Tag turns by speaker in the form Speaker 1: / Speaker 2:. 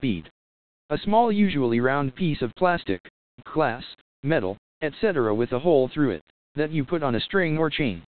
Speaker 1: bead. A small usually round piece of plastic, glass, metal, etc. with a hole through it, that you put on a string or chain.